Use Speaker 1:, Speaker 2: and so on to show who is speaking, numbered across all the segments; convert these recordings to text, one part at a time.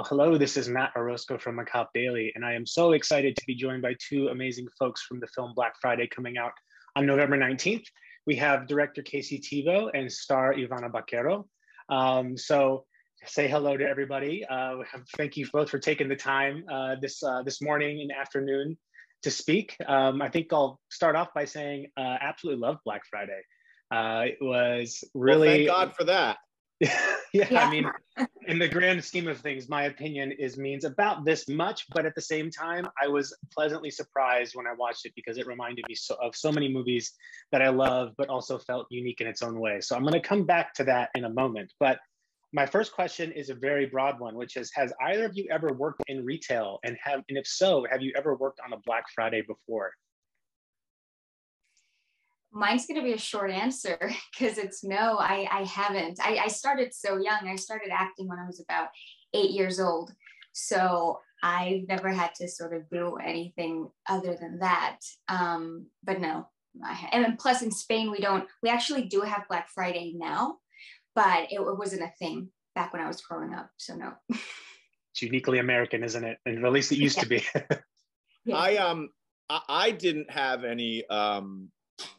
Speaker 1: Well, hello, this is Matt Orozco from Macabre Daily, and I am so excited to be joined by two amazing folks from the film Black Friday coming out on November 19th. We have director Casey Tebo and star Ivana Baquero. Um, so say hello to everybody. Uh, thank you both for taking the time uh, this, uh, this morning and afternoon to speak. Um, I think I'll start off by saying uh, absolutely love Black Friday. Uh, it was really-
Speaker 2: well, thank God for that.
Speaker 1: Yeah, yeah, I mean, in the grand scheme of things, my opinion is means about this much, but at the same time, I was pleasantly surprised when I watched it because it reminded me so, of so many movies that I love, but also felt unique in its own way. So I'm going to come back to that in a moment. But my first question is a very broad one, which is: Has either of you ever worked in retail, and have, and if so, have you ever worked on a Black Friday before?
Speaker 3: Mine's going to be a short answer because it's no, I, I haven't. I, I started so young. I started acting when I was about eight years old. So I've never had to sort of do anything other than that. Um, but no, I, and plus in Spain, we don't, we actually do have Black Friday now, but it, it wasn't a thing back when I was growing up. So no.
Speaker 1: it's uniquely American, isn't it? And at least it used yeah. to be.
Speaker 2: yeah. I, um, I, I didn't have any, um,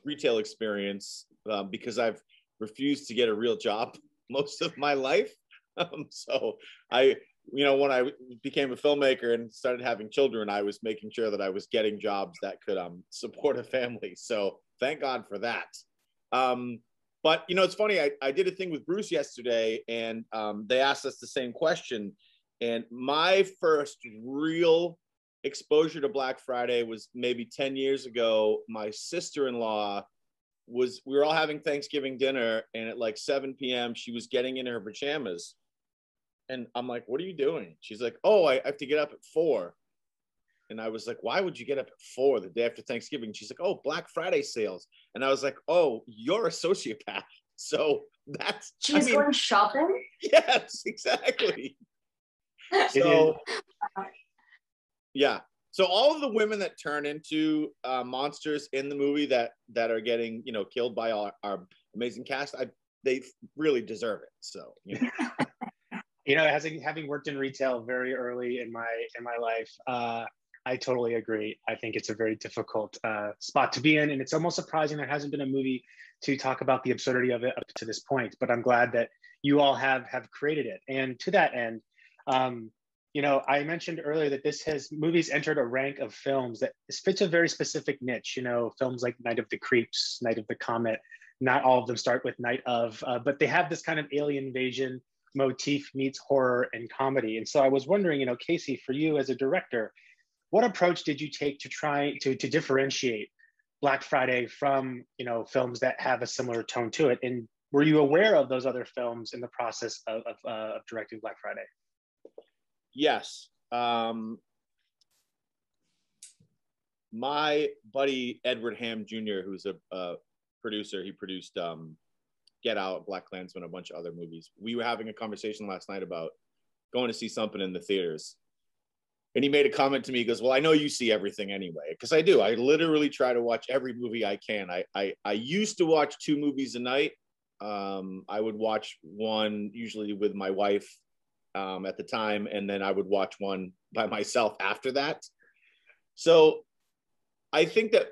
Speaker 2: retail experience um, because I've refused to get a real job most of my life. Um, so I, you know, when I became a filmmaker and started having children, I was making sure that I was getting jobs that could um, support a family. So thank God for that. Um, but you know, it's funny. I, I did a thing with Bruce yesterday, and um, they asked us the same question. And my first real exposure to Black Friday was maybe 10 years ago. My sister in law was, we were all having Thanksgiving dinner, and at like 7 p.m., she was getting in her pajamas. And I'm like, What are you doing? She's like, Oh, I have to get up at four. And I was like, Why would you get up at four the day after Thanksgiving? She's like, Oh, Black Friday sales. And I was like, Oh, you're a sociopath. So that's
Speaker 3: she was I mean, going shopping.
Speaker 2: Yes, exactly. so yeah. So all of the women that turn into uh, monsters in the movie that that are getting you know killed by our, our amazing cast, I, they really deserve it. So you know.
Speaker 1: you know, having having worked in retail very early in my in my life, uh, I totally agree. I think it's a very difficult uh, spot to be in, and it's almost surprising there hasn't been a movie to talk about the absurdity of it up to this point. But I'm glad that you all have have created it. And to that end, um, you know, I mentioned earlier that this has movies entered a rank of films that fits a very specific niche. You know, films like Night of the Creeps, Night of the Comet. Not all of them start with Night of, uh, but they have this kind of alien invasion motif meets horror and comedy. And so I was wondering, you know, Casey, for you as a director, what approach did you take to try to to differentiate Black Friday from you know films that have a similar tone to it? And were you aware of those other films in the process of, of, uh, of directing Black Friday?
Speaker 2: Yes. Um, my buddy Edward Hamm Jr., who's a, a producer, he produced um, Get Out, BlacKkKlansman, a bunch of other movies. We were having a conversation last night about going to see something in the theaters. And he made a comment to me. He goes, "Well, I know you see everything anyway, because I do. I literally try to watch every movie I can. I I, I used to watch two movies a night. Um, I would watch one usually with my wife um, at the time, and then I would watch one by myself after that. So I think that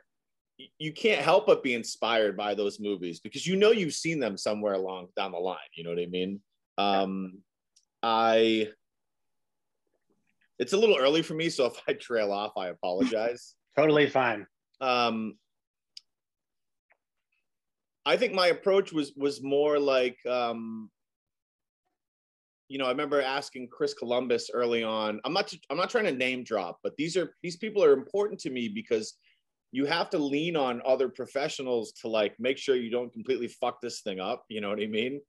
Speaker 2: you can't help but be inspired by those movies because you know you've seen them somewhere along down the line. You know what I mean? Um, I it's a little early for me, so if I trail off, I apologize.
Speaker 1: totally fine. Um,
Speaker 2: I think my approach was was more like um, you know, I remember asking Chris Columbus early on. I'm not I'm not trying to name drop, but these are these people are important to me because you have to lean on other professionals to like make sure you don't completely fuck this thing up. You know what I mean?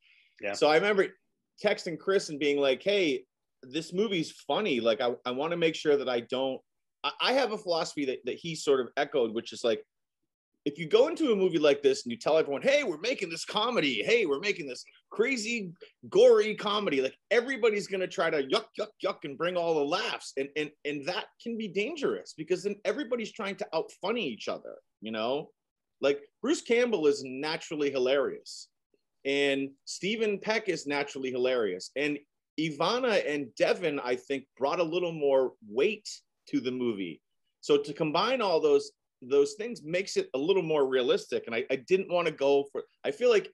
Speaker 2: Yeah. So I remember texting Chris and being like, "Hey, this movie's funny. Like, I, I want to make sure that I don't." I, I have a philosophy that that he sort of echoed, which is like, if you go into a movie like this and you tell everyone, hey, we're making this comedy, hey, we're making this crazy, gory comedy, like everybody's gonna try to yuck, yuck, yuck and bring all the laughs. And and and that can be dangerous because then everybody's trying to out funny each other, you know? Like Bruce Campbell is naturally hilarious. And Stephen Peck is naturally hilarious. And Ivana and Devon, I think, brought a little more weight to the movie. So to combine all those those things makes it a little more realistic. And I, I didn't want to go for. I feel like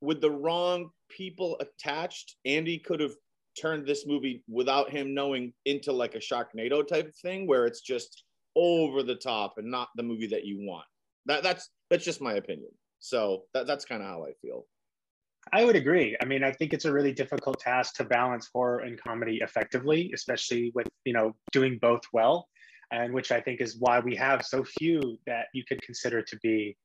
Speaker 2: with the wrong people attached, Andy could have turned this movie without him knowing into like a Sharknado type of thing, where it's just over the top and not the movie that you want. That that's that's just my opinion. So that, that's kind of how I feel.
Speaker 1: I would agree. I mean, I think it's a really difficult task to balance horror and comedy effectively, especially with you know doing both well, and which I think is why we have so few that you could consider to be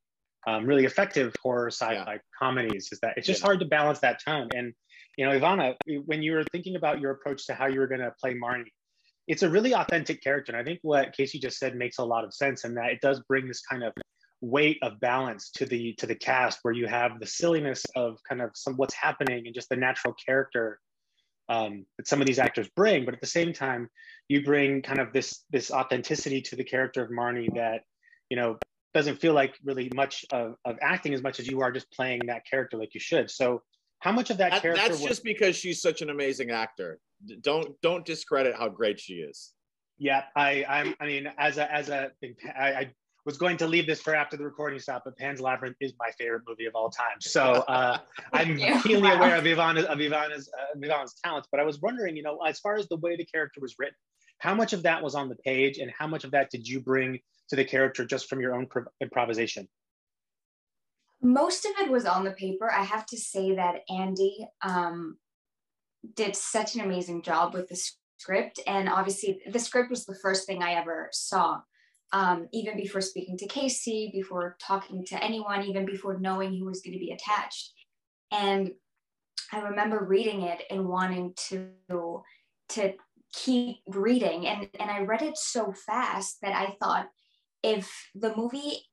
Speaker 1: um, really effective horror sci-fi yeah. comedies. Is that it's just yeah. hard to balance that tone. And you know, Ivana, when you were thinking about your approach to how you were going to play Marnie, it's a really authentic character, and I think what Casey just said makes a lot of sense, and that it does bring this kind of weight of balance to the to the cast where you have the silliness of kind of some what's happening and just the natural character um, that some of these actors bring but at the same time you bring kind of this this authenticity to the character of marnie that you know doesn't feel like really much of, of acting as much as you are just playing that character like you should. So how much of that, that character
Speaker 2: that's was, just because she's such an amazing actor. Don't don't discredit how great she is.
Speaker 1: Yeah i i'm i mean as a as a I, I was going to leave this for after the recording stop, but Pan's Labyrinth is my favorite movie of all time. So uh, I'm keenly wow. aware of Ivana's of Ivana's, uh, Ivana's talents. But I was wondering, you know, as far as the way the character was written, how much of that was on the page, and how much of that did you bring to the character just from your own improvisation?
Speaker 3: Most of it was on the paper. I have to say that Andy um, did such an amazing job with the script, and obviously the script was the first thing I ever saw um, even before speaking to Casey, before talking to anyone, even before knowing who was going to be attached. And I remember reading it and wanting to to keep reading, and and I read it so fast that I thought if the movie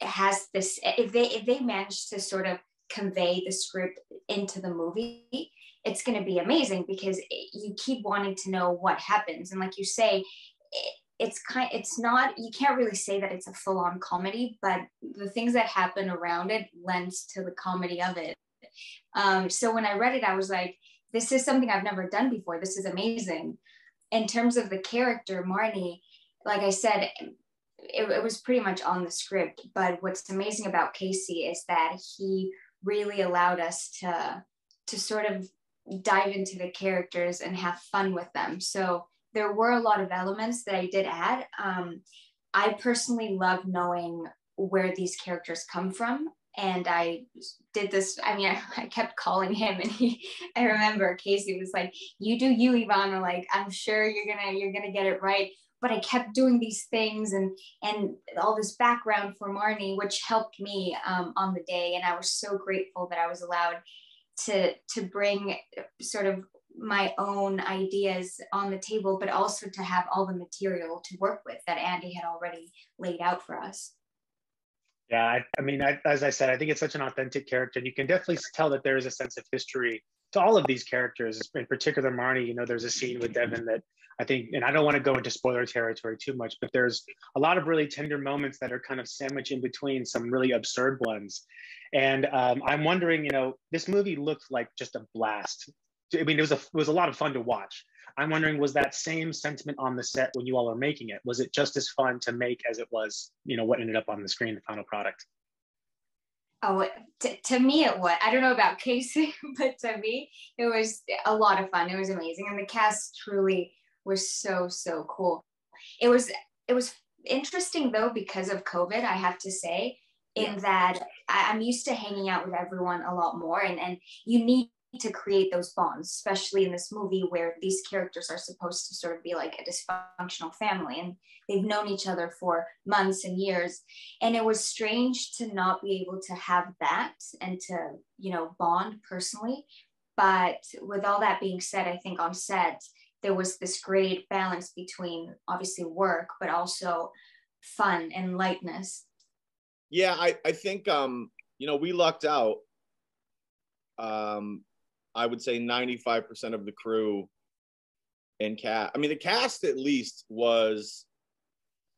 Speaker 3: has this, if they if they manage to sort of convey the script into the movie, it's going to be amazing because you keep wanting to know what happens, and like you say. It, it's kind it's not you can't really say that it's a full-on comedy but the things that happen around it lends to the comedy of it. Um, so when i read it i was like this is something i've never done before. This is amazing. In terms of the character marnie like i said it, it was pretty much on the script but what's amazing about casey is that he really allowed us to to sort of dive into the characters and have fun with them. So there were a lot of elements that I did add. Um, I personally love knowing where these characters come from. And I did this. I mean, I, I, kept calling him, and he. I remember Casey was like, "You do you, Ivana. Like, I'm sure you're gonna you're gonna get it right." But I kept doing these things and and all this background for Marnie, which helped me um, on the day. And I was so grateful that I was allowed to to bring sort of my own ideas on the table, but also to have all the material to work with that Andy had already laid out for us.
Speaker 1: Yeah, I, I mean, I, as I said, I think it's such an authentic character, and you can definitely tell that there is a sense of history to all of these characters. In particular, Marnie. You know, there's a scene with Devon that I think, and I don't want to go into spoiler territory too much, but there's a lot of really tender moments that are kind of sandwiched in between some really absurd ones. And um, I'm wondering, you know, this movie looked like just a blast I mean, it was a it was a lot of fun to watch. I'm wondering, was that same sentiment on the set when you all are making it? Was it just as fun to make as it was, you know, what ended up on the screen, the final product?
Speaker 3: Oh, to, to me it was. I don't know about Casey, but to me it was a lot of fun. It was amazing, and the cast truly was so so cool. It was it was interesting though because of COVID. I have to say, in yeah. that I, I'm used to hanging out with everyone a lot more, and and you need to create those bonds, especially in this movie where these characters are supposed to sort of be like a dysfunctional family and they've known each other for months and years. And it was strange to not be able to have that and to, you know, bond personally. But with all that being said, I think on set, there was this great balance between obviously work, but also fun and lightness.
Speaker 2: Yeah, I, I think, um, you know, we lucked out um, I would say 95% of the crew and cast. I mean, the cast at least was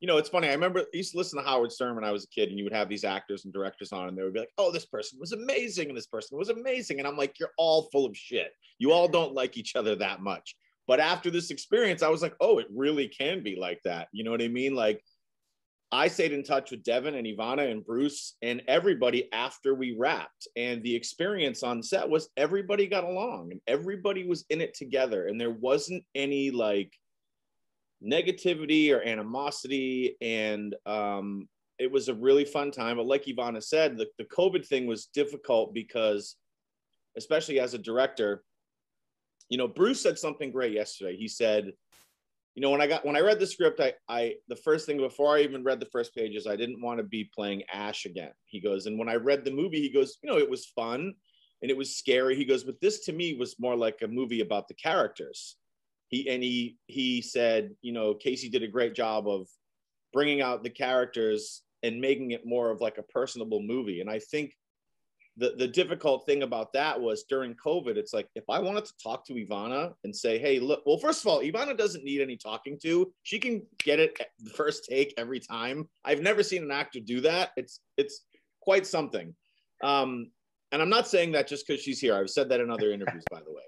Speaker 2: you know, it's funny. I remember I used to listen to Howard Stern when I was a kid, and you would have these actors and directors on, and they would be like, "Oh, this person was amazing, and this person was amazing," and I'm like, "You're all full of shit. You all don't like each other that much." But after this experience, I was like, "Oh, it really can be like that." You know what I mean? Like, I stayed in touch with Devon and Ivana and Bruce and everybody after we wrapped, and the experience on set was everybody got along and everybody was in it together, and there wasn't any like negativity or animosity. And um, it was a really fun time. But like Ivana said, the, the COVID thing was difficult because, especially as a director, you know, Bruce said something great yesterday. He said, you know, when I got when I read the script, I I the first thing before I even read the first pages, I didn't want to be playing Ash again. He goes, and when I read the movie, he goes, you know, it was fun and it was scary. He goes, but this to me was more like a movie about the characters he and he he said you know casey did a great job of bringing out the characters and making it more of like a personable movie and i think the, the difficult thing about that was during covid it's like if i wanted to talk to ivana and say hey look well first of all ivana doesn't need any talking to. She can get it the first take every time. I've never seen an actor do that. It's it's quite something. Um and i'm not saying that just because she's here. I've said that in other interviews by the way.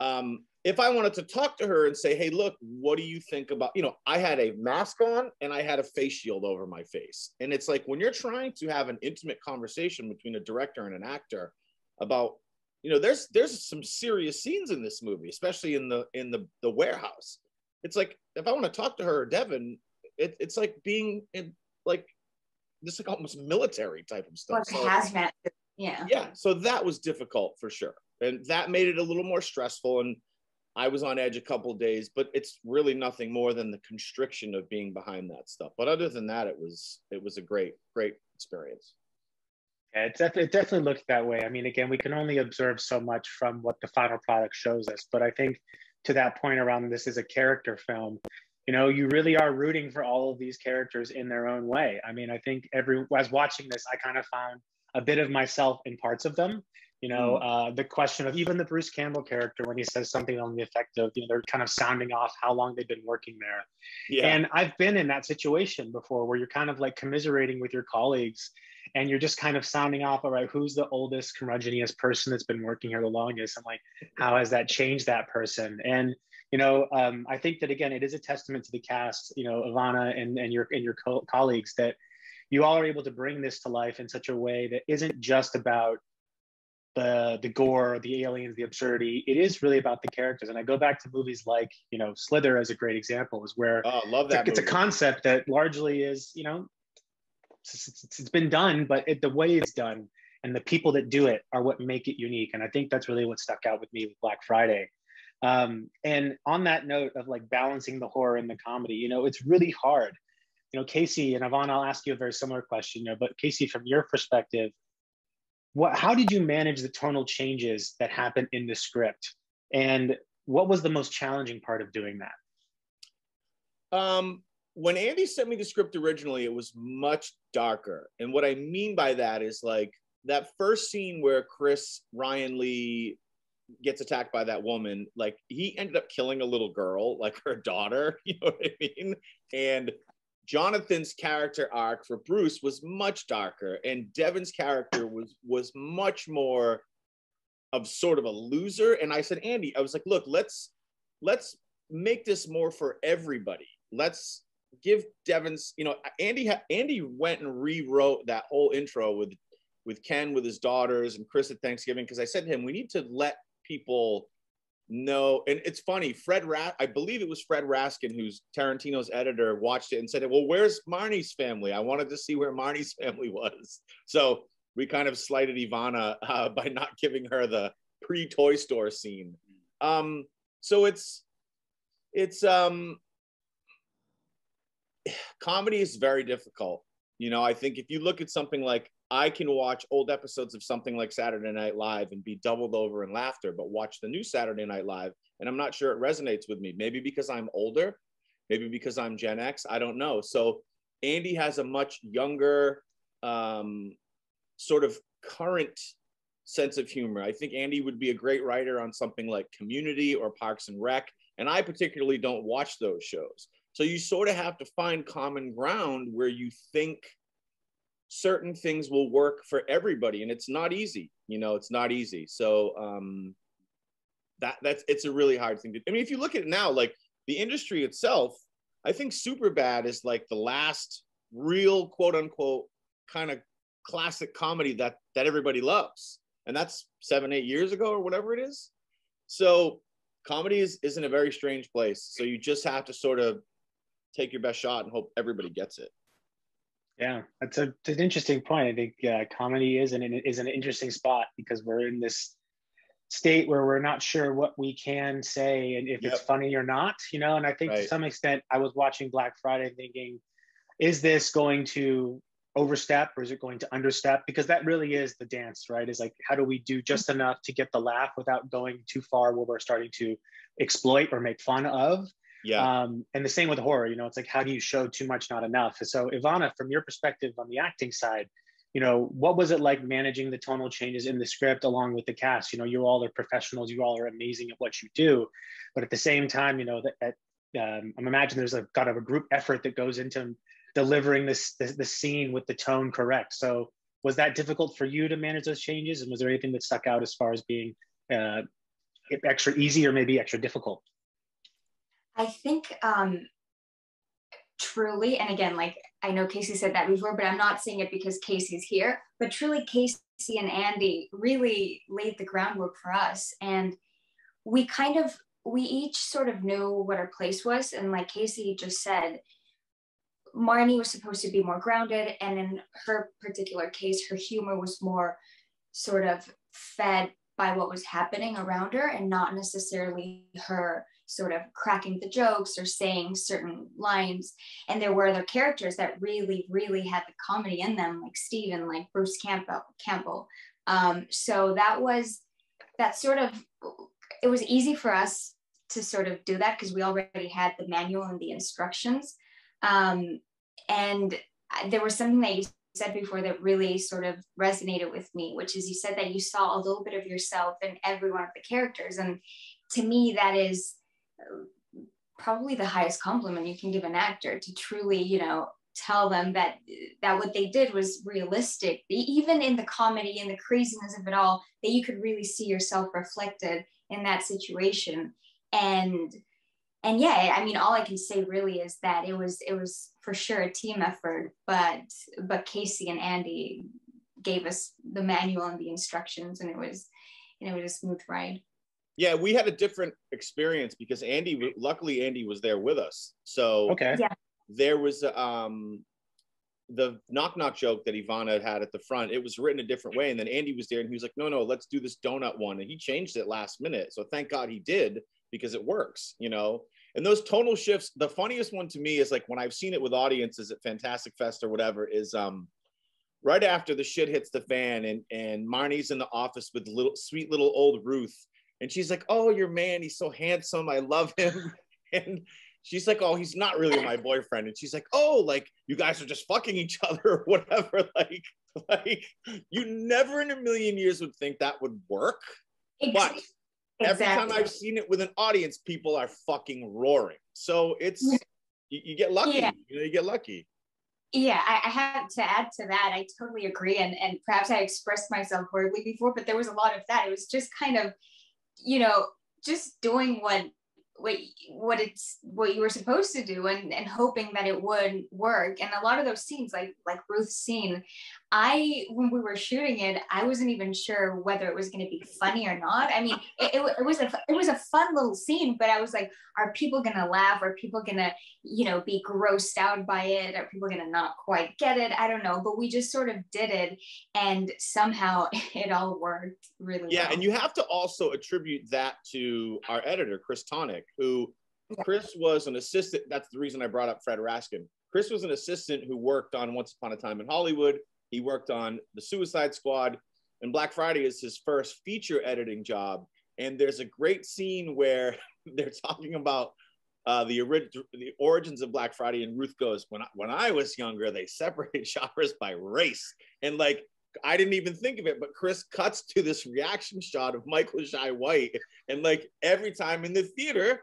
Speaker 2: Um if I wanted to talk to her and say, hey, look, what do you think about, you know, I had a mask on and I had a face shield over my face. And it's like when you're trying to have an intimate conversation between a director and an actor about, you know, there's there's some serious scenes in this movie, especially in the in the the warehouse. It's like if I want to talk to her or Devon, it, it's like being in like this like almost military type of stuff.
Speaker 3: Like so, hazmat. Yeah.
Speaker 2: Yeah. So that was difficult for sure. And that made it a little more stressful. And I was on edge a couple days, but it's really nothing more than the constriction of being behind that stuff. But other than that, it was it was a great great experience.
Speaker 1: Yeah, it, def- it definitely looked that way. I mean, again, we can only observe so much from what the final product shows us. But I think to that point around this is a character film, you know, you really are rooting for all of these characters in their own way. I mean, I think every as watching this, I kind of found a bit of myself in parts of them. You know, mm. uh, the question of even the Bruce Campbell character when he says something on the effect of, you know, they're kind of sounding off how long they've been working there. Yeah. And I've been in that situation before where you're kind of like commiserating with your colleagues and you're just kind of sounding off, all right, who's the oldest curmudgeoniest person that's been working here the longest? I'm like, how has that changed that person? And you know, um, I think that again, it is a testament to the cast, you know, Ivana and, and your and your co- colleagues that you all are able to bring this to life in such a way that isn't just about the the gore, the aliens, the absurdity. It is really about the characters. And I go back to movies like you know Slither as a great example, is where
Speaker 2: oh, love that.
Speaker 1: It's, a, it's a concept that largely is you know it's, it's, it's been done, but it, the way it's done and the people that do it are what make it unique. And I think that's really what stuck out with me with Black Friday. Um, and on that note of like balancing the horror and the comedy, you know, it's really hard. You know, Casey and Yvonne, I'll ask you a very similar question. You know, but Casey, from your perspective, what how did you manage the tonal changes that happen in the script? And what was the most challenging part of doing that?
Speaker 2: Um when andy sent me the script originally it was much darker. And what i mean by that is like that first scene where chris ryan lee gets attacked by that woman like he ended up killing a little girl like her daughter you know what i mean? And Jonathan's character arc for Bruce was much darker, and Devon's character was was much more of sort of a loser. And I said, Andy, I was like, look, let's let's make this more for everybody. Let's give Devon's, you know, Andy ha- Andy went and rewrote that whole intro with with Ken with his daughters and Chris at Thanksgiving because I said to him, we need to let people no, and it's funny. Fred Rat, I believe it was Fred Raskin, who's Tarantino's editor, watched it and said, "Well, where's Marnie's family? I wanted to see where Marnie's family was." So we kind of slighted Ivana uh, by not giving her the pre-Toy Store scene. Um, so it's it's um, comedy is very difficult. You know, I think if you look at something like I can watch old episodes of something like Saturday Night Live and be doubled over in laughter, but watch the new Saturday Night Live and I'm not sure it resonates with me. Maybe because I'm older, maybe because I'm Gen X, I don't know. So Andy has a much younger, um, sort of current sense of humor. I think Andy would be a great writer on something like Community or Parks and Rec. And I particularly don't watch those shows. So you sort of have to find common ground where you think certain things will work for everybody, and it's not easy. You know, it's not easy. So um, that that's it's a really hard thing to. I mean, if you look at it now, like the industry itself, I think Superbad is like the last real quote unquote kind of classic comedy that that everybody loves, and that's seven eight years ago or whatever it is. So comedy is, is in a very strange place. So you just have to sort of take your best shot and hope everybody gets it.
Speaker 1: Yeah, that's a that's an interesting point. I think uh, comedy is an is an interesting spot because we're in this state where we're not sure what we can say and if yep. it's funny or not, you know. And I think right. to some extent, I was watching Black Friday thinking, is this going to overstep or is it going to understep? Because that really is the dance, right? Is like, how do we do just enough to get the laugh without going too far where we're starting to exploit or make fun of? Yeah. Um, and the same with horror, you know, it's like, how do you show too much, not enough? So, Ivana, from your perspective on the acting side, you know, what was it like managing the tonal changes in the script along with the cast? You know, you all are professionals, you all are amazing at what you do, but at the same time, you know, that, that um, I'm imagining there's a kind of a group effort that goes into delivering this, this the scene with the tone correct. So, was that difficult for you to manage those changes, and was there anything that stuck out as far as being uh, extra easy or maybe extra difficult?
Speaker 3: I think um, truly, and again, like I know Casey said that before, but I'm not saying it because Casey's here, but truly, Casey and Andy really laid the groundwork for us. And we kind of, we each sort of knew what our place was. And like Casey just said, Marnie was supposed to be more grounded. And in her particular case, her humor was more sort of fed by what was happening around her and not necessarily her sort of cracking the jokes or saying certain lines. And there were other characters that really, really had the comedy in them, like Steven, like Bruce Campbell. Campbell. Um, so that was that sort of it was easy for us to sort of do that because we already had the manual and the instructions. Um, and there was something that you said before that really sort of resonated with me, which is you said that you saw a little bit of yourself in every one of the characters. And to me, that is uh, probably the highest compliment you can give an actor to truly, you know, tell them that that what they did was realistic even in the comedy and the craziness of it all that you could really see yourself reflected in that situation and and yeah i mean all i can say really is that it was it was for sure a team effort but but casey and andy gave us the manual and the instructions and it was you know it was a smooth ride
Speaker 2: yeah, we had a different experience because Andy, luckily Andy was there with us. So
Speaker 1: okay, yeah,
Speaker 2: there was um the knock knock joke that Ivana had at the front. It was written a different way, and then Andy was there, and he was like, "No, no, let's do this donut one," and he changed it last minute. So thank God he did because it works, you know. And those tonal shifts, the funniest one to me is like when I've seen it with audiences at Fantastic Fest or whatever, is um right after the shit hits the fan and and Marnie's in the office with little sweet little old Ruth and she's like, "Oh, your man, he's so handsome. I love him." and she's like, "Oh, he's not really my boyfriend." And she's like, "Oh, like you guys are just fucking each other or whatever." Like, like you never in a million years would think that would work. Exactly. But every time I've seen it with an audience, people are fucking roaring. So it's you, you get lucky. Yeah. You know, you get lucky.
Speaker 3: Yeah, I, I have to add to that. I totally agree. And and perhaps I expressed myself horribly before, but there was a lot of that. It was just kind of you know, just doing what what what it's what you were supposed to do and and hoping that it would work and a lot of those scenes like like ruth's scene i when we were shooting it i wasn't even sure whether it was going to be funny or not i mean it, it, it, was a it was a fun little scene but i was like are people going to laugh are people going to you know be grossed out by it are people going to not quite get it i don't know but we just sort of did it and somehow it all worked really well.
Speaker 2: yeah
Speaker 3: well.
Speaker 2: and you have to also attribute that to our editor chris tonic who Chris was an assistant. That's the reason I brought up Fred Raskin. Chris was an assistant who worked on Once Upon a Time in Hollywood. He worked on The Suicide Squad, and Black Friday is his first feature editing job. And there's a great scene where they're talking about uh, the, the origins of Black Friday, and Ruth goes, "When I, when I was younger, they separated shoppers by race." And like I didn't even think of it, but Chris cuts to this reaction shot of Michael Jai White. And like every time in the theater,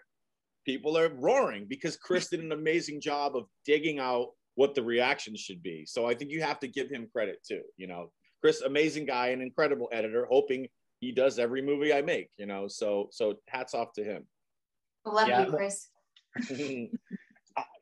Speaker 2: people are roaring because Chris did an amazing job of digging out what the reaction should be. So I think you have to give him credit too. You know, Chris, amazing guy, an incredible editor, hoping he does every movie I make, you know. So so hats off to him.
Speaker 3: Love yeah. you, Chris.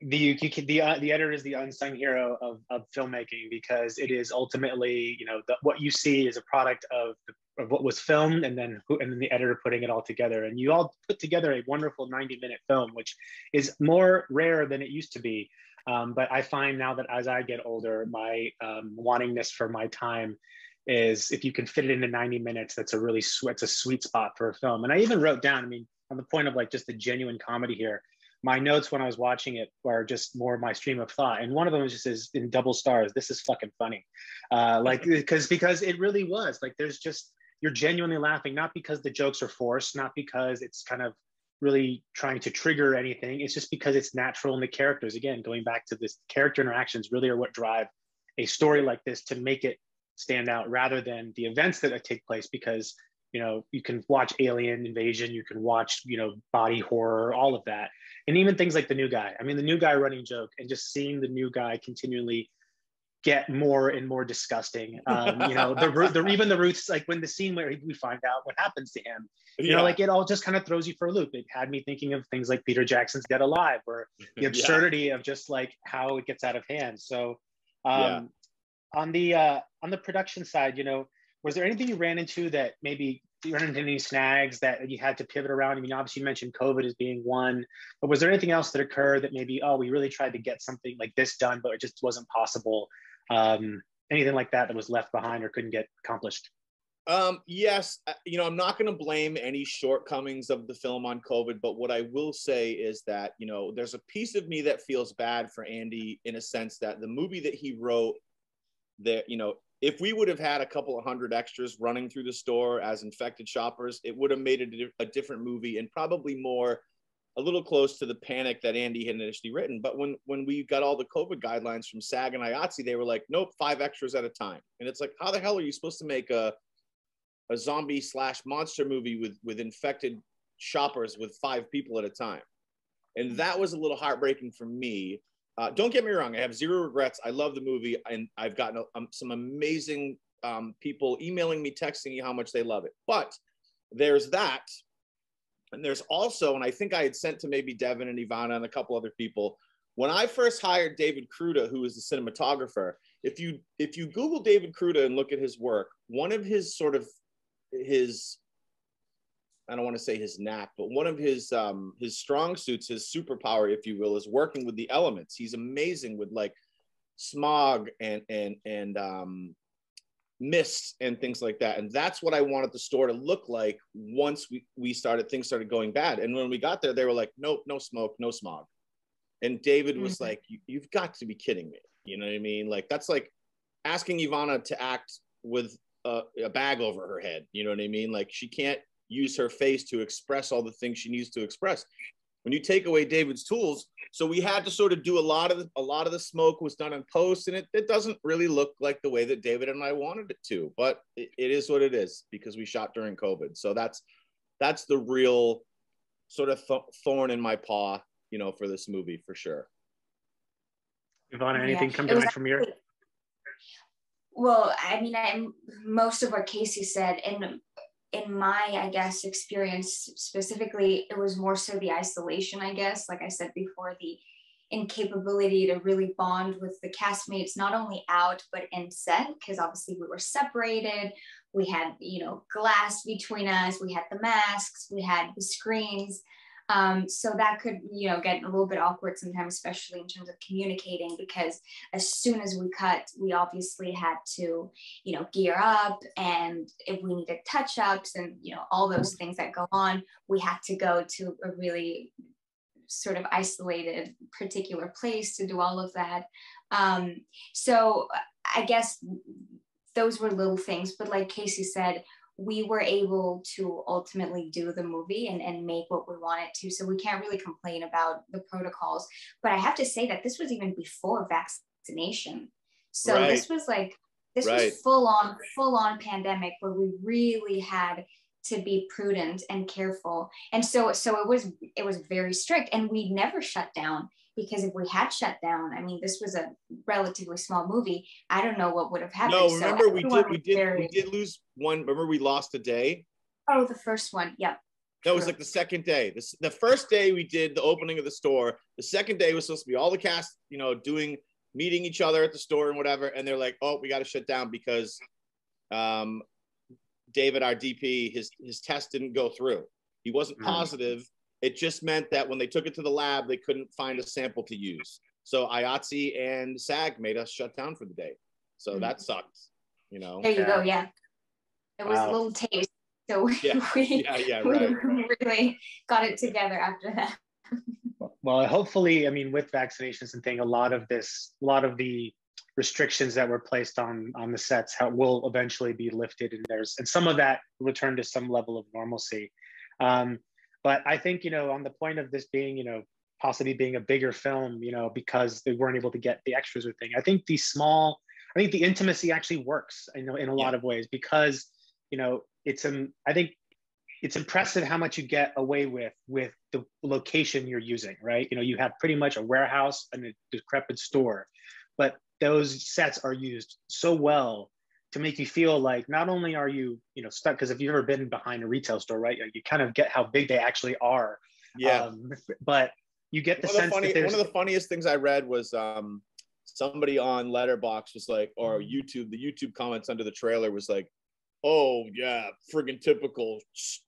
Speaker 1: the you, can, the uh, the editor is the unsung hero of, of filmmaking because it is ultimately you know the, what you see is a product of, of what was filmed and then who and then the editor putting it all together and you all put together a wonderful 90 minute film which is more rare than it used to be um, but I find now that as I get older my um, wantingness for my time is if you can fit it into 90 minutes that's a really it's a sweet spot for a film and I even wrote down I mean on the point of like just the genuine comedy here my notes when I was watching it are just more my stream of thought. And one of them is just is in double stars. This is fucking funny. Uh, like, because, because it really was like, there's just, you're genuinely laughing, not because the jokes are forced, not because it's kind of really trying to trigger anything. It's just because it's natural in the characters. Again, going back to this character interactions really are what drive a story like this to make it stand out rather than the events that take place because you know you can watch alien invasion you can watch you know body horror all of that and even things like the new guy i mean the new guy running joke and just seeing the new guy continually get more and more disgusting um, you know the, the even the roots like when the scene where we find out what happens to him you yeah. know like it all just kind of throws you for a loop it had me thinking of things like peter jackson's dead alive or the absurdity yeah. of just like how it gets out of hand so um, yeah. on the uh, on the production side you know was there anything you ran into that maybe you ran into any snags that you had to pivot around? I mean, obviously you mentioned COVID as being one, but was there anything else that occurred that maybe, oh, we really tried to get something like this done, but it just wasn't possible? Um, anything like that that was left behind or couldn't get accomplished?
Speaker 2: Um, yes, uh, you know, I'm not going to blame any shortcomings of the film on COVID, but what I will say is that, you know, there's a piece of me that feels bad for Andy in a sense that the movie that he wrote that, you know, if we would have had a couple of hundred extras running through the store as infected shoppers, it would have made it a different movie and probably more a little close to the panic that Andy had initially written. But when when we got all the COVID guidelines from SAG and IATSE, they were like, nope, five extras at a time. And it's like, how the hell are you supposed to make a a zombie slash monster movie with with infected shoppers with five people at a time? And that was a little heartbreaking for me uh, don't get me wrong, I have zero regrets. I love the movie, and I've gotten um, some amazing um, people emailing me, texting me how much they love it. But there's that. And there's also, and I think I had sent to maybe Devon and Ivana and a couple other people. When I first hired David Kruta, who is the cinematographer, if you if you Google David Kruta and look at his work, one of his sort of his I don't want to say his knack, but one of his um, his strong suits, his superpower, if you will, is working with the elements. He's amazing with like smog and and and um, mist and things like that. And that's what I wanted the store to look like once we we started things started going bad. And when we got there, they were like, nope, no smoke, no smog. And David was mm-hmm. like, you've got to be kidding me. You know what I mean? Like that's like asking Ivana to act with a, a bag over her head. You know what I mean? Like she can't use her face to express all the things she needs to express. When you take away David's tools, so we had to sort of do a lot of the, a lot of the smoke was done in post, and it, it doesn't really look like the way that David and I wanted it to. But it, it is what it is because we shot during COVID. So that's that's the real sort of th- thorn in my paw, you know, for this movie for sure.
Speaker 1: Ivana, anything yeah. come to mind from your?
Speaker 3: Well, I mean, I'm most of what Casey said, and in my i guess experience specifically it was more so the isolation i guess like i said before the incapability to really bond with the castmates not only out but in set because obviously we were separated. We had you know glass between us. We had the masks. We had the screens um, so that could, you know, get a little bit awkward sometimes, especially in terms of communicating, because as soon as we cut, we obviously had to, you know, gear up. And if we needed touch ups and, you know, all those things that go on, we had to go to a really sort of isolated particular place to do all of that. Um, so I guess those were little things, but like Casey said, we were able to ultimately do the movie and, and make what we wanted to. So we can't really complain about the protocols. But I have to say that this was even before vaccination. So right. this was like this right. was full on, full on pandemic where we really had to be prudent and careful and so so it was it was very strict and we never shut down because if we had shut down i mean this was a relatively small movie i don't know what would have happened
Speaker 2: no remember so we did we did very... we did lose one remember we lost a day
Speaker 3: oh the first one yep
Speaker 2: that was like the second day. This the first day we did the opening of the store. The second day was supposed to be all the cast, you know, doing meeting each other at the store and whatever. And they're like, "Oh, we got to shut down because um, David, our DP, his his test didn't go through. He wasn't mm. positive. It just meant that when they took it to the lab, they couldn't find a sample to use. So IATSE and SAG made us shut down for the day. So mm. that sucked. You know.
Speaker 3: There you yeah. go. Yeah. It was wow. a little taste. So
Speaker 2: yeah.
Speaker 3: we,
Speaker 2: yeah, yeah, right.
Speaker 3: we really got it together after that.
Speaker 1: well, hopefully, I mean, with vaccinations and thing, a lot of this, a lot of the restrictions that were placed on on the sets will eventually be lifted and there's and some of that return to some level of normalcy um, but i think you know on the point of this being you know possibly being a bigger film you know because they weren't able to get the extras or thing i think the small i think the intimacy actually works you know in a yeah. lot of ways because you know it's um i think it's impressive how much you get away with with the location you're using right you know you have pretty much a warehouse and a decrepit store but those sets are used so well to make you feel like not only are you you know stuck because if you've ever been behind a retail store right you kind of get how big they actually are.
Speaker 2: Yeah. Um,
Speaker 1: but you get the
Speaker 2: one
Speaker 1: sense
Speaker 2: funny,
Speaker 1: that
Speaker 2: one of the funniest things i read was um somebody on Letterboxd was like or youtube the youtube comments under the trailer was like oh yeah friggin typical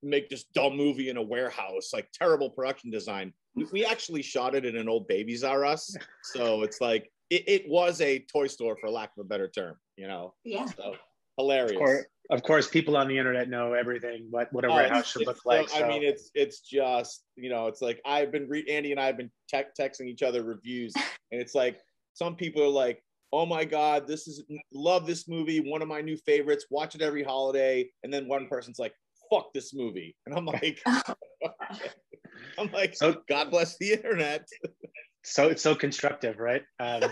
Speaker 2: make this dumb movie in a warehouse like terrible production design. We actually shot it in an old babies r us so it's like it, it, was a toy store for lack of a better term, you know?
Speaker 3: Yeah.
Speaker 2: So hilarious.
Speaker 1: Of course, of course, people on the internet know everything, what, what a oh, warehouse should look like.
Speaker 2: So, I mean, it's, it's just, you know, it's like, I've been, re- Andy and I have been te- texting each other reviews and it's like, some people are like, oh my God, this is, love this movie. One of my new favorites. Watch it every holiday. And then one person's like, fuck this movie. And I'm like, I'm like, so, God bless the internet
Speaker 1: so it's so constructive, right? Um,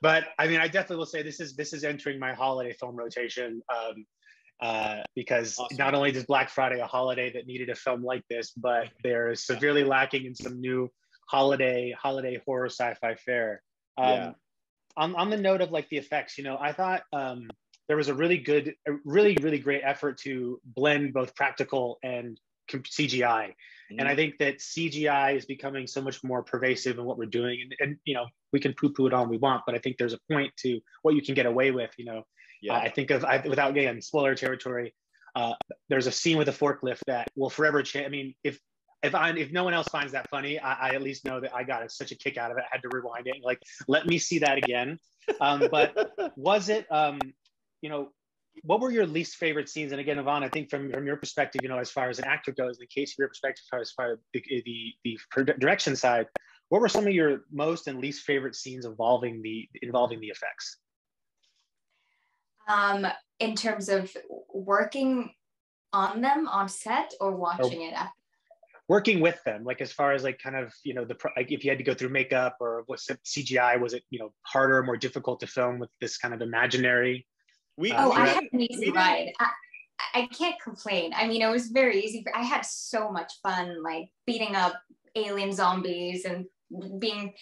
Speaker 1: but I mean, I definitely will say this is this is entering my holiday film rotation um, uh, because awesome. not only does Black Friday a holiday that needed a film like this, but they're severely lacking in some new holiday holiday horror sci-fi fare. Um, yeah. On on the note of like the effects, you know, I thought um, there was a really good, a really really great effort to blend both practical and CGI. Mm-hmm. And I think that CGI is becoming so much more pervasive in what we're doing. And, and you know, we can poo-poo it all we want, but I think there's a point to what you can get away with. You know, yeah. uh, I think of I, without getting spoiler territory. Uh, there's a scene with a forklift that will forever change. I mean, if if I if no one else finds that funny, I, I, at least know that I got such a kick out of it. I had to rewind it. Like, let me see that again. Um, but was it, um, you know, what were your least favorite scenes? And again, Yvonne, I think from, from your perspective, you know, as far as an actor goes, in the case of your perspective, as far as the, the, the direction side, what were some of your most and least favorite scenes involving the involving the effects?
Speaker 3: Um, in terms of working on them on set or watching or, it after?
Speaker 1: Working with them, like as far as like kind of you know the like if you had to go through makeup or was CGI, was it you know harder, more difficult to film with this kind of imaginary
Speaker 3: we, oh, I had an easy ride. I, I can't complain. I mean, it was very easy. I had so much fun, like beating up alien zombies and being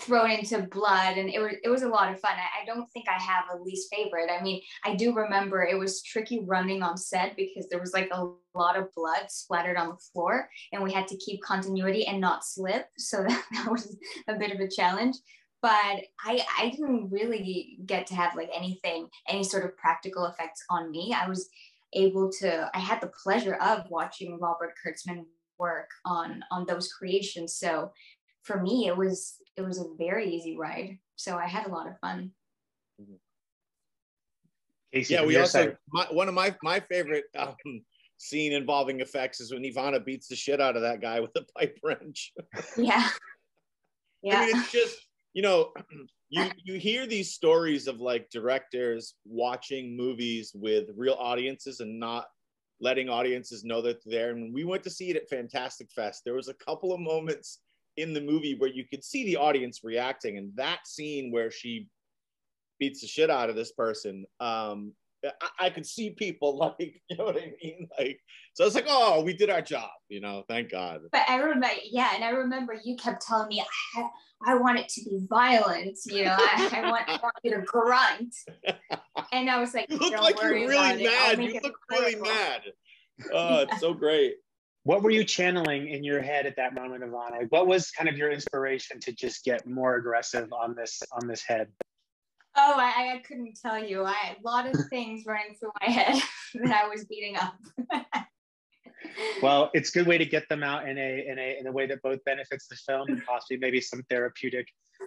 Speaker 3: thrown into blood and it was it was a lot of fun I, I, don't think i have a least favorite i mean i do remember it was tricky running on set because there was like a lot of blood splattered on the floor and we had to keep continuity and not slip so that, that was a bit of a challenge but I, I didn't really get to have like anything, any sort of practical effects on me. I was able to, I had the pleasure of watching Robert Kurtzman work on on those creations. So for me, it was it was a very easy ride. So I had a lot of fun.
Speaker 2: Casey, yeah, we also my, one of my my favorite um, scene involving effects is when Ivana beats the shit out of that guy with a pipe wrench.
Speaker 3: Yeah.
Speaker 2: Yeah. I mean, it's just you know, you you hear these stories of like directors watching movies with real audiences and not letting audiences know that they're there. And when we went to see it at Fantastic Fest, there was a couple of moments in the movie where you could see the audience reacting, and that scene where she beats the shit out of this person, um, I, I could see people like, you know what I mean? Like, so I was like, oh, we did our job, you know, thank God.
Speaker 3: But I remember, yeah, and I remember you kept telling me, I, I want it to be violent, you know, I, I, want, I want you to grunt. And I was like,
Speaker 2: you look like you're really mad. You look really mad. Oh, it's so great.
Speaker 1: What were you channeling in your head at that moment, Ivana? What was kind of your inspiration to just get more aggressive on this on this head?
Speaker 3: Oh, I, I couldn't tell you. I had a lot of things running through my head that I was beating up.
Speaker 1: well, it's a good way to get them out in a in a in a way that both benefits the film and possibly maybe some therapeutic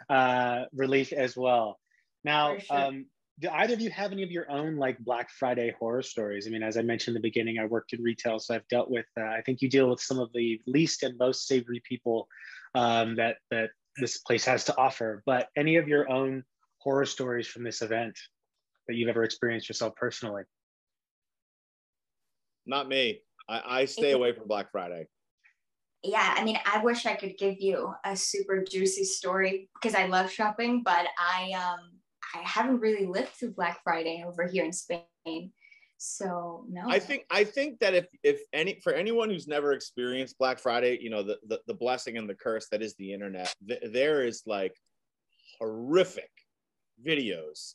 Speaker 1: uh, relief as well. Now, sure. um, do either of you have any of your own like Black Friday horror stories? I mean, as I mentioned in the beginning, I worked in retail, so I've dealt with. Uh, I think you deal with some of the least and most savory people um, that that this place has to offer. But any of your own horror stories from this event that you've ever experienced yourself personally?
Speaker 2: Not me. I, I stay away from Black Friday.
Speaker 3: Yeah, I mean, I wish I could give you a super juicy story because I love shopping, but I um I haven't really lived through Black Friday over here in Spain. So no.
Speaker 2: I think I think that if if any for anyone who's never experienced Black Friday, you know the the, the blessing and the curse that is the internet. Th- there is like horrific videos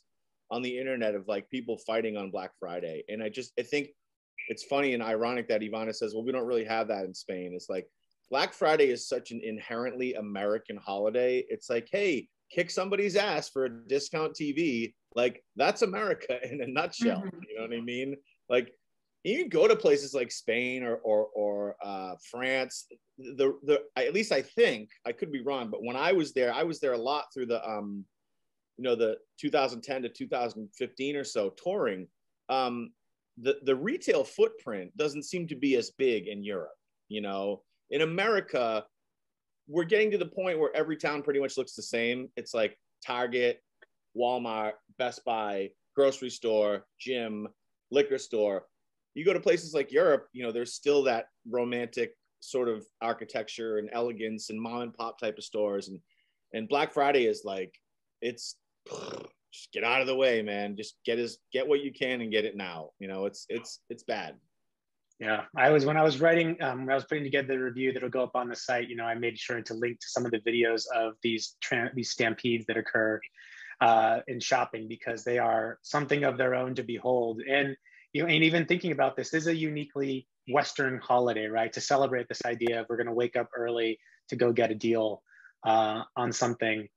Speaker 2: on the internet of like people fighting on Black Friday. And I just I think it's funny and ironic that Ivana says, well, we don't really have that in Spain. It's like Black Friday is such an inherently American holiday. It's like, hey, kick somebody's ass for a discount TV. Like that's America in a nutshell. Mm-hmm. You know what I mean? Like you go to places like Spain or or, or uh, France. The the at least I think I could be wrong, but when I was there, I was there a lot through the um you know the 2010 to 2015 or so touring um, the the retail footprint doesn't seem to be as big in Europe you know? In America we're getting to the point where every town pretty much looks the same. It's like Target Walmart Best Buy grocery store gym liquor store. You go to places like Europe you know there's still that romantic sort of architecture and elegance and mom and pop type of stores. And and Black Friday is like it's just get out of the way, man. Just get his get what you can and get it now. You know, it's it's it's bad.
Speaker 1: Yeah, I was when I was writing, um, I was putting together the review that'll go up on the site. You know, I made sure to link to some of the videos of these these stampedes that occur uh, in shopping because they are something of their own to behold. And you know, and even thinking about this, this is a uniquely Western holiday, right? To celebrate this idea of we're going to wake up early to go get a deal uh, on something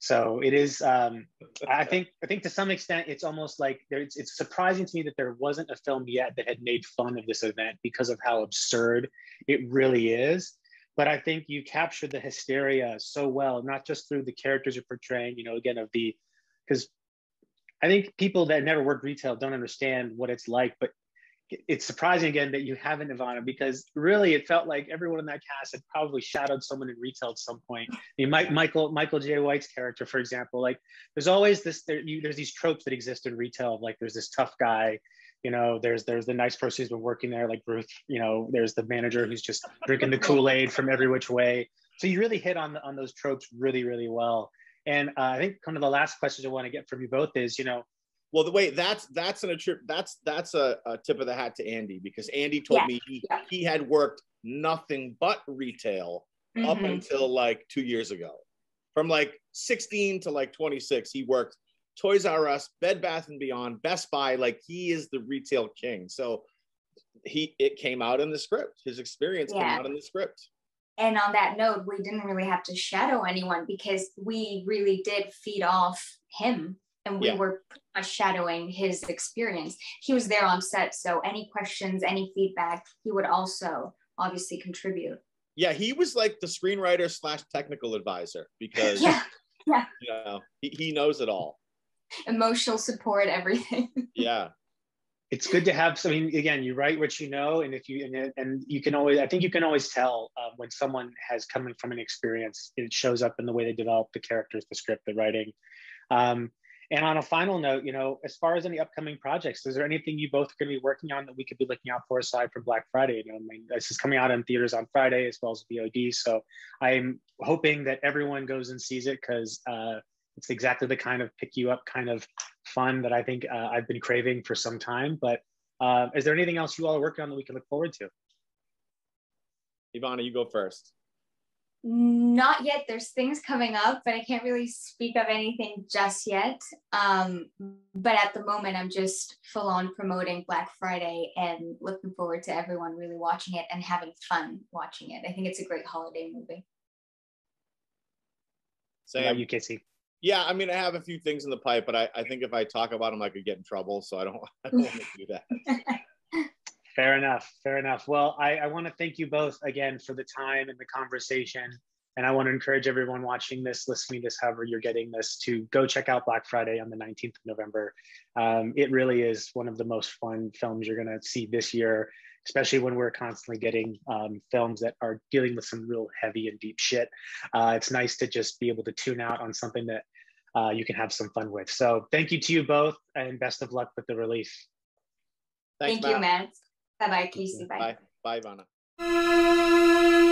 Speaker 1: so it is. Um, I think. I think to some extent, it's almost like it's, it's surprising to me that there wasn't a film yet that had made fun of this event because of how absurd it really is. But I think you captured the hysteria so well, not just through the characters you're portraying. You know, again of the because I think people that never worked retail don't understand what it's like, but it's surprising again that you haven't Ivana because really it felt like everyone in that cast had probably shadowed someone in retail at some point. I mean, Mike, Michael Michael Jai White's character, for example, like there's always this there, you, there's these tropes that exist in retail like there's this tough guy, you know, there's there's the nice person who's been working there like Ruth, you know, there's the manager who's just drinking the Kool Aid from every which way. So you really hit on on those tropes really really well. And uh, I think kind of the last question I want to get from you both is, you know,
Speaker 2: well, the way that's that's an trip that's that's a, a, tip of the hat to Andy because Andy told yeah. me he, yeah. he had worked nothing but retail mm-hmm. up until like two years ago. From like 16 to like 26, he worked Toys R Us, Bed Bath and Beyond, Best Buy. Like he is the retail king. So he it came out in the script. His experience yeah. came out in the script.
Speaker 3: And on that note, we didn't really have to shadow anyone because we really did feed off him and we yeah. were shadowing his experience. He was there on set, so any questions, any feedback, he would also obviously contribute.
Speaker 2: Yeah, he was like the screenwriter slash technical advisor because
Speaker 3: yeah, yeah,
Speaker 2: you know, he, he knows it all.
Speaker 3: Emotional support, everything.
Speaker 2: yeah.
Speaker 1: It's good to have. I mean, again, you write what you know, and if you and, and you can always, I think you can always tell uh, when someone has coming from an experience. It shows up in the way they develop the characters, the script, the writing. Um, and on a final note, you know, as far as any upcoming projects, is there anything you both are going to be working on that we could be looking out for aside from Black Friday? You know, I mean, this is coming out in theaters on Friday as well as VOD. So I'm hoping that everyone goes and sees it because uh, it's exactly the kind of pick you up kind of fun that I think uh, I've been craving for some time. But uh, is there anything else you all are working on that we can look forward to?
Speaker 2: Ivana, you go first.
Speaker 3: Not yet. There's things coming up, but I can't really speak of anything just yet. Um, but at the moment, I'm just full on promoting Black Friday and looking forward to everyone really watching it and having fun watching it. I think it's a great holiday movie.
Speaker 1: Sam, you, Casey.
Speaker 2: Yeah, I mean, I have a few things in the pipe, but I, I think if I talk about them, I could get in trouble. So I don't, I don't want to do that.
Speaker 1: Fair enough. Fair enough. Well, I, I want to thank you both again for the time and the conversation. And I want to encourage everyone watching this, listening to this, however you're getting this, to go check out Black Friday on the 19th of November. Um, it really is one of the most fun films you're going to see this year, especially when we're constantly getting um, films that are dealing with some real heavy and deep shit. Uh, it's nice to just be able to tune out on something that uh, you can have some fun with. So thank you to you both and best of luck with the release.
Speaker 3: Thanks, Thank Matt. you, Matt. Bye bye, Casey. Bye.
Speaker 2: Bye, bye.